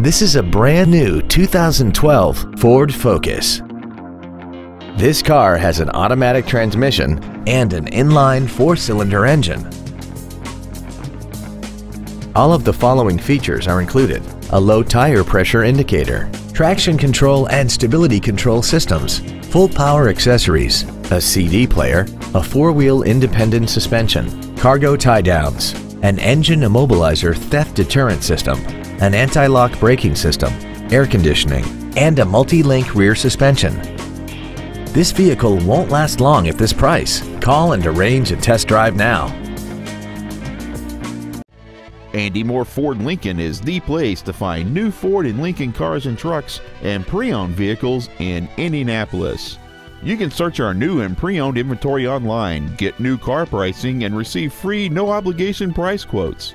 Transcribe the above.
This is a brand new 2012 Ford Focus. This car has an automatic transmission and an inline four-cylinder engine. All of the following features are included. A low tire pressure indicator, traction control and stability control systems, full power accessories, a CD player, a four-wheel independent suspension, cargo tie-downs, an engine immobilizer theft deterrent system, an anti-lock braking system, air conditioning, and a multi-link rear suspension. This vehicle won't last long at this price. Call and arrange a test drive now. Andy Mohr Ford Lincoln is the place to find new Ford and Lincoln cars and trucks and pre-owned vehicles in Indianapolis. You can search our new and pre-owned inventory online, get new car pricing, and receive free no-obligation price quotes.